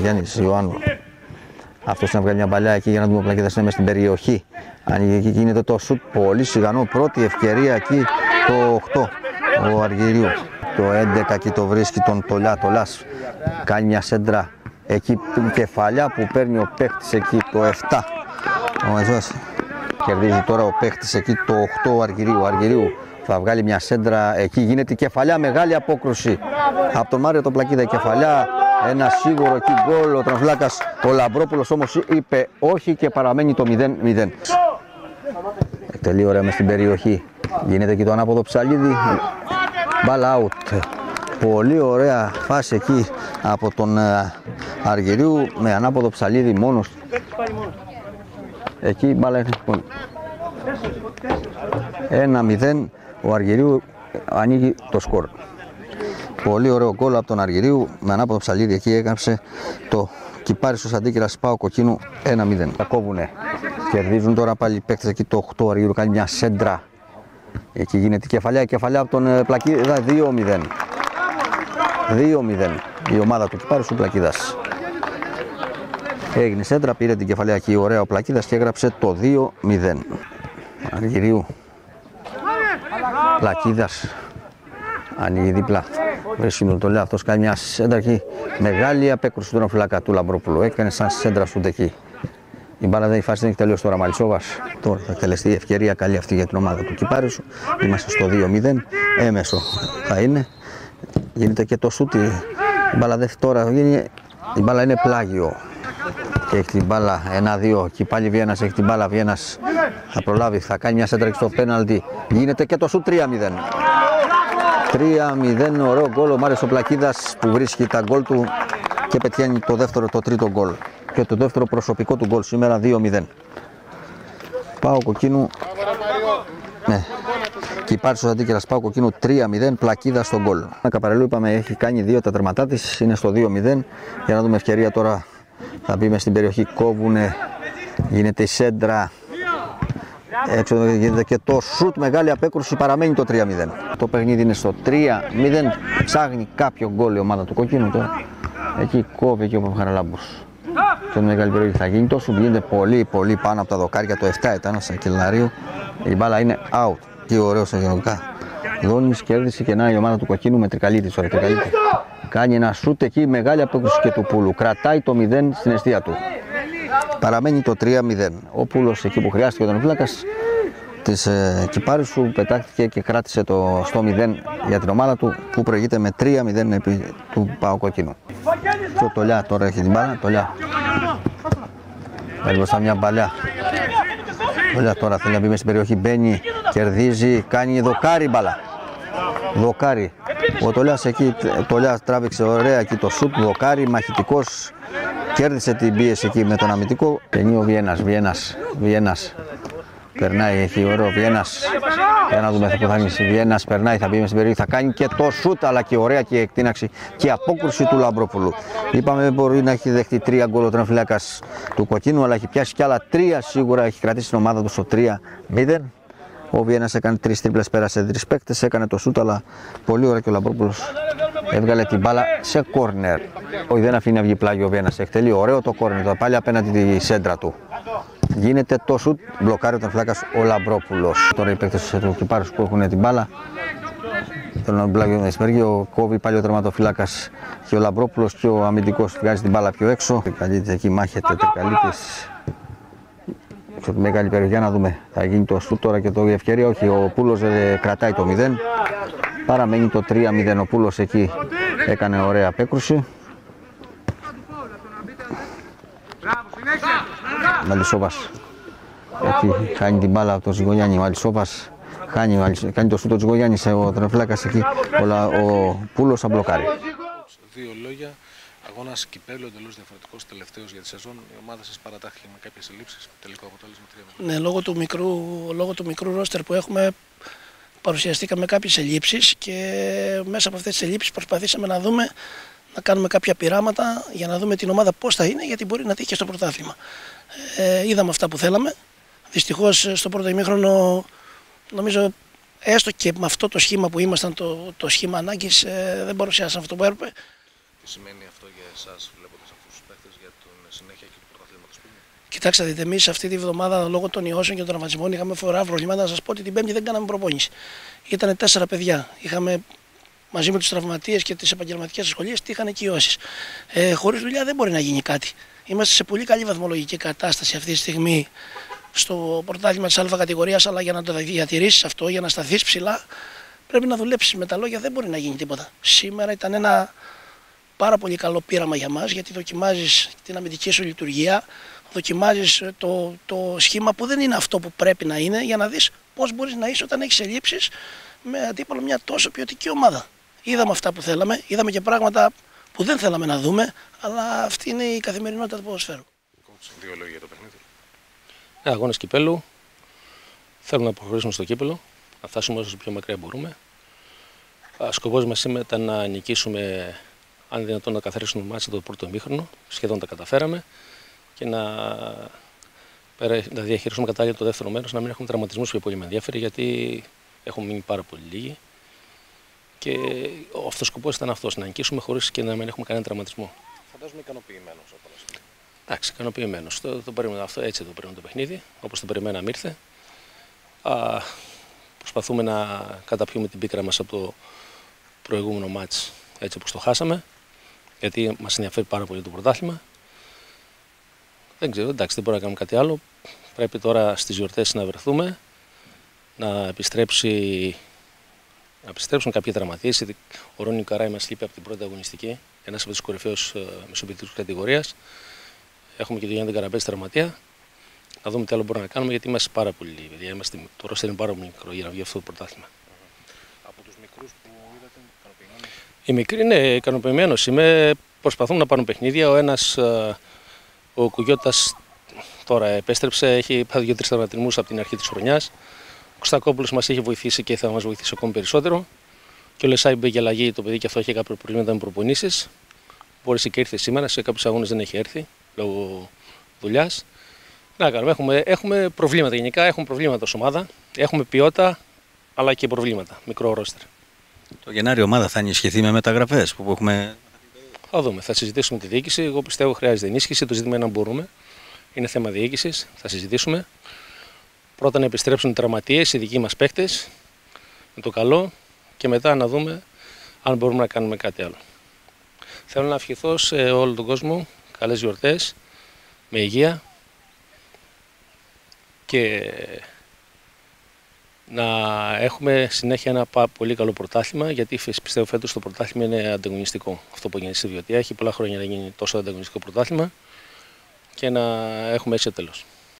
Γιάννη Ιωάννου. Αυτός να βγάλει μια παλιά εκεί για να δούμε πλακίδα είναι στην περιοχή. Ανοίγει εκεί γίνεται το σουτ πολύ σιγανό. Πρώτη ευκαιρία εκεί το 8 ο Αργυρίου. Το 11 εκεί το βρίσκει τον Τολιά. Τολάς κάνει μια σέντρα εκεί κεφαλιά που παίρνει ο παίχτης εκεί το 7. Ο Μαζός κερδίζει τώρα ο παίχτης εκεί το 8 ο Αργυρίου. Ο Αργυρίου θα βγάλει μια σέντρα εκεί. Γίνεται κεφαλιά, μεγάλη απόκρουση από τον Μάριο το Πλακίδα. Κεφαλιά, ένα σίγουρο εκεί γκολ. Ο Τραμφλάκα, ο Λαμπρόπουλο όμως είπε όχι και παραμένει το 0-0. Τελεί ωραία μες στην περιοχή. Γίνεται εκεί το ανάποδο ψαλίδι. Μπάλα out. Πολύ ωραία φάση εκεί από τον ε, Αργυρίου με ανάποδο ψαλίδι μόνος. Εκεί η μπάλα είναι 1-0 ο Αργυρίου ανοίγει το σκορ. Πολύ ωραίο γκολ από τον Αργυρίου με ανάποδο ψαλίδι εκεί έκαψε το κυπάρι στο Σαντίκυρα Πάο Κοκκίνου 1-0. Τα κόβουνε. Κερδίζουν τώρα πάλι οι παίκτες εκεί το 8 Αργυρίου κάνει μια σέντρα. Εκεί γίνεται η κεφαλιά, η κεφαλιά από τον ε, Πλακίδα 2-0. 2-0 η ομάδα του κυπάρι του Πλακίδας. Έγινε σέντρα, πήρε την κεφαλιά εκεί ωραία ο Πλακίδας και έγραψε το 2-0. Αργυρίου Πλακίδας ανοίγει δίπλα. Βρίσκει τον τολέα. Αυτό κάνει μια σέντρα εκεί. Μεγάλη απέκρουση του φυλάκα του Λαμπρόπουλου. Έκανε σαν σέντρα σου εκεί. Η μπάλα δεν έχει φάσει, δεν έχει τελειώσει τώρα Μαλισόβας. Τώρα θα τελεστεί η ευκαιρία καλή αυτή για την ομάδα του Κυπάρης σου. Είμαστε στο 2-0. Έμεσο θα είναι. Γίνεται και το σούτι. Η μπάλα δεν τώρα γίνει. Η μπάλα είναι πλάγιο. Και έχει την μπάλα 1-2. Και πάλι Βιένα έχει την μπάλα. Βιένα θα προλάβει. Θα κάνει μια σέντρα στο πέναλτι. Γίνεται και το σούτ 3-0. 3-0 ωραίο γκολ. Ο Μάριος ο Πλακίδας που βρίσκει τα γκολ του και πετυχαίνει το δεύτερο, το τρίτο γκολ και το δεύτερο προσωπικό του γκολ σήμερα 2-0 Πάω κοκκίνου. Ναι. Και υπάρχει στο αντίκαιρας. Πάω κοκκίνου 3-0 πλακίδα στο γκολ. Καπαρελού είπαμε έχει κάνει δύο τα τερματά της, είναι στο 2-0 για να δούμε ευκαιρία τώρα. Θα μπει στην περιοχή. Κόβουνε. Γίνεται η σέντρα έξω γίνεται και το σουτ μεγάλη απέκρουση παραμένει το 3-0. Το παιχνίδι είναι στο 3-0. Ψάχνει κάποιο γκολ η ομάδα του κοκκίνου τώρα. Εκεί κόβει και ο Παπαχαραλάμπος. Και μεγάλη περιοχή θα γίνει τόσο γίνεται πολύ πολύ πάνω από τα δοκάρια. Το 7 ήταν σαν κελναρίου. Η μπάλα είναι out. Τι ωραίο σε γενικά. Δόνης κέρδισε και να η ομάδα του κοκκίνου με τρικαλίτη. Κάνει ένα σουτ εκεί μεγάλη απέκρουση και του πουλου. Κρατάει το 0 στην αιστεία του. Παραμένει το 3-0. Ο Πούλος εκεί που χρειάστηκε τον φύλακα της ε, Κυπάρη σου πετάχτηκε και κράτησε το στο 0 για την ομάδα του που προηγείται με 3-0 επί του Παοκοκκίνου. Και ο Τολιά τώρα έχει την μπάλα. Τολιά. Έχει μπροστά μια μπαλιά. Τολιά τώρα θέλει να μπει μέσα στην περιοχή. Μπαίνει, κερδίζει, κάνει δοκάρι μπάλα. Δοκάρι. Ο Τολιάς εκεί, Τολιάς τράβηξε ωραία εκεί το σουτ, δοκάρι, μαχητικός Κέρδισε την πίεση εκεί με τον αμυντικό. Παινεί ο Βιένας, Βιένας, Βιένας. Περνάει, έχει ωραίο Βιένας. Για να δούμε που θα γίνει. Βιένας περνάει, θα μπει στην περιοχή, θα κάνει και το σουτ αλλά και ωραία και εκτείναξη και απόκρουση του Λαμπρόπουλου. Είπαμε δεν μπορεί να έχει δεχτεί τρία γκολ ο του Κοκκίνου, αλλά έχει πιάσει κι άλλα τρία σίγουρα. Έχει κρατήσει την ομάδα του στο 3-0. Ο Βιένας έκανε τρεις τρίπλες, πέρασε τρεις παίκτες, έκανε το σούτ, αλλά πολύ ωραία και ο Λαμπρόπουλος έβγαλε την μπάλα σε κόρνερ. Όχι, δεν αφήνει να βγει πλάγιο ο Βιένας. Εκτελεί ωραίο το κόρνερ, το πάλι απέναντι τη σέντρα του. Γίνεται το σούτ, μπλοκάρει τον φλάκας ο Λαμπρόπουλος. Τώρα οι παίκτες του Κυπάρους που έχουν την μπάλα. Τον πλάγιο Μεσμέργιο, κόβει πάλι ο τερματοφυλάκας και ο Λαμπρόπουλος και ο αμυντικός βγάζει την μπάλα πιο έξω. Καλείται εκεί, μάχεται τρικαλίτης σε μεγάλη περιοχή. Να δούμε. Θα γίνει το σουτ τώρα και το ευκαιρία. Όχι, ο Πούλος ε, κρατάει το 0. Παραμένει το 3-0. Ο Πούλος εκεί έκανε ωραία απέκρουση. Μαλισσόβας. Εκεί χάνει την μπάλα από τον Ζυγονιάννη. Μαλισσόβας χάνει, κάνει το σούτ ο Ζυγονιάννης. Ο τρεφλάκας εκεί. Ο, ο Πούλος θα μπλοκάρει. Δύο λόγια αγώνας κυπέλου εντελώς διαφορετικός τελευταίος για τη σεζόν. Η ομάδα σας παρατάχθηκε με κάποιες ελλείψεις. Τελικό αποτέλεσμα 3 Ναι, λόγω του, μικρού, λόγω του μικρού ρόστερ που έχουμε, παρουσιαστήκαμε κάποιες ελλείψεις και μέσα από αυτές τις ελλείψεις προσπαθήσαμε να δούμε να κάνουμε κάποια πειράματα για να δούμε την ομάδα πώς θα είναι, γιατί μπορεί να τύχει και στο πρωτάθλημα. Ε, είδαμε αυτά που θέλαμε. Δυστυχώς στο πρώτο ημίχρονο, νομίζω έστω και με αυτό το σχήμα που ήμασταν, το, το σχήμα ανάγκης, ε, δεν παρουσιάσαμε αυτό που έπρεπε. Τι σημαίνει αυτό για εσάς βλέποντα αυτού του παίχτε για την συνέχεια και του πρωταθλήματο που είναι. Κοιτάξτε, δείτε, εμείς αυτή τη βδομάδα λόγω των ιώσεων και των τραυματισμών είχαμε φορά προβλήματα. Να σας πω ότι την Πέμπτη δεν κάναμε προπόνηση. Ήταν τέσσερα παιδιά. Είχαμε μαζί με τους τραυματίες και τις επαγγελματικές ασχολίες, τι είχαν και ιώσεις. Ε, Χωρίς δουλειά δεν μπορεί να γίνει κάτι. Είμαστε σε πολύ καλή βαθμολογική κατάσταση αυτή τη στιγμή στο πρωτάθλημα της Α κατηγορίας, αλλά για να το διατηρήσεις αυτό, για να σταθείς ψηλά, πρέπει να δουλέψεις. Με τα λόγια δεν μπορεί να γίνει τίποτα. Σήμερα ήταν ένα πάρα πολύ καλό πείραμα για μας, γιατί δοκιμάζεις την αμυντική σου λειτουργία, δοκιμάζεις το, το σχήμα που δεν είναι αυτό που πρέπει να είναι, για να δεις πώς μπορείς να είσαι όταν έχεις ελλείψεις με αντίπαλο μια τόσο ποιοτική ομάδα. Είδαμε αυτά που θέλαμε, είδαμε και πράγματα που δεν θέλαμε να δούμε, αλλά αυτή είναι η καθημερινότητα του ποδοσφαίρου. Coach, δύο λόγια για το παιχνίδι. Ε, αγώνες κυπέλου. Θέλουμε να προχωρήσουμε στο κύπελο, να φτάσουμε όσο πιο μακριά μπορούμε. Σκοπός μας ήταν να νικήσουμε, αν δυνατόν να καθαρίσουμε μάτια το πρώτο μήχρονο. Σχεδόν τα καταφέραμε και να, να διαχειριστούμε κατάλληλα το δεύτερο μέρος, να μην έχουμε τραυματισμούς που πολύ με ενδιαφέρει, γιατί έχουμε μείνει πάρα πολύ λίγοι. Και ο αυτός σκοπός ήταν αυτός, να νικήσουμε χωρίς και να μην έχουμε κανένα τραυματισμό. Φαντάζομαι ικανοποιημένος από όλα αυτά. Εντάξει, ικανοποιημένος. Το, το περίμενα αυτό, έτσι το περίμενα το παιχνίδι, όπως το περιμέναμε ήρθε. Α, προσπαθούμε να καταπιούμε την πίκρα μας από το προηγούμενο μάτς έτσι όπως το χάσαμε, γιατί μας ενδιαφέρει πάρα πολύ το πρωτάθλημα. Δεν ξέρω, εντάξει, δεν μπορούμε να κάνουμε κάτι άλλο. Πρέπει τώρα στις γιορτές να βρεθούμε, να επιστρέψει να επιστρέψουν κάποιοι τραυματίε. Ο Ρόνι Καράι μας λείπει από την πρώτη αγωνιστική, ένας από τους κορυφαίους μεσοπαιδικού κατηγορίας. Έχουμε και τον Γιάννη Καραμπέζη τραυματία. Να δούμε τι άλλο μπορούμε να κάνουμε γιατί είμαστε πάρα πολύ λίγοι. Είμαστε, το ρόστερ είναι πάρα πολύ μικρό για να βγει αυτό το πρωτάθλημα. Από τους μικρούς που είδατε, ικανοποιημένοι; Οι μικροί είναι ικανοποιημένος. Είμαι. Προσπαθούν να πάρουν παιχνίδια. Ο ένας, ο Κουγιώτας, τώρα επέστρεψε. Έχει πάθει δύο-τρεις τραυματισμούς από την αρχή της χρονιάς. Ο Κωστακόπουλο μας έχει βοηθήσει και θα μας βοηθήσει ακόμη περισσότερο. Και ο Λεσάι μπήκε αλλαγή. Το παιδί και αυτό έχει κάποια προβλήματα με προπονήσεις. Μπόρεσε και ήρθε σήμερα. Σε κάποιους αγώνες δεν έχει έρθει λόγω δουλειάς. Να κάνουμε. Έχουμε, έχουμε προβλήματα γενικά. Έχουμε προβλήματα ως ομάδα. Έχουμε ποιότητα αλλά και προβλήματα. Μικρό ρόστερ. Το Γενάρη ομάδα θα ενισχυθεί με μεταγραφές που έχουμε. Θα δούμε. Θα συζητήσουμε τη διοίκηση. Εγώ πιστεύω χρειάζεται ενίσχυση. Το ζήτημα είναι να μπορούμε. Είναι θέμα διοίκησης. Θα συζητήσουμε. Πρώτα να επιστρέψουν οι τραυματίες, οι δικοί μας παίχτε, με το καλό και μετά να δούμε αν μπορούμε να κάνουμε κάτι άλλο. Θέλω να ευχηθώ σε όλο τον κόσμο καλές γιορτές, με υγεία και να έχουμε συνέχεια ένα πολύ καλό πρωτάθλημα γιατί πιστεύω φέτος το πρωτάθλημα είναι ανταγωνιστικό. Αυτό που γίνει στη Βιωτία έχει πολλά χρόνια να γίνει τόσο ανταγωνιστικό πρωτάθλημα και να έχουμε έτσι τέλος.